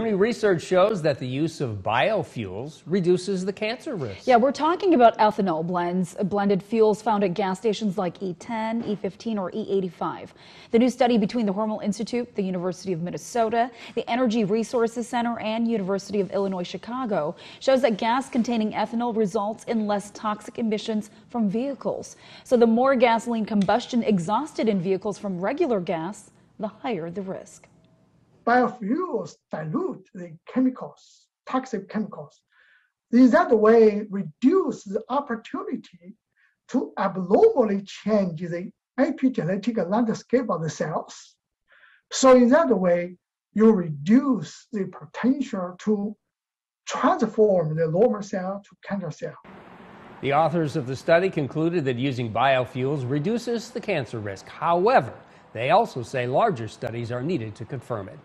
Research shows that the use of biofuels reduces the cancer risk. Yeah, we're talking about ethanol blends, blended fuels found at gas stations like E10, E15, or E85. The new study between the Hormel Institute, the University of Minnesota, the Energy Resources Center, and University of Illinois Chicago shows that gas containing ethanol results in less toxic emissions from vehicles. So the more gasoline combustion exhausted in vehicles from regular gas, the higher the risk biofuels dilute the chemicals, toxic chemicals. In that way, reduce the opportunity to abnormally change the epigenetic landscape of the cells. So in that way, you reduce the potential to transform the normal cell to cancer cell. The authors of the study concluded that using biofuels reduces the cancer risk. However, they also say larger studies are needed to confirm it.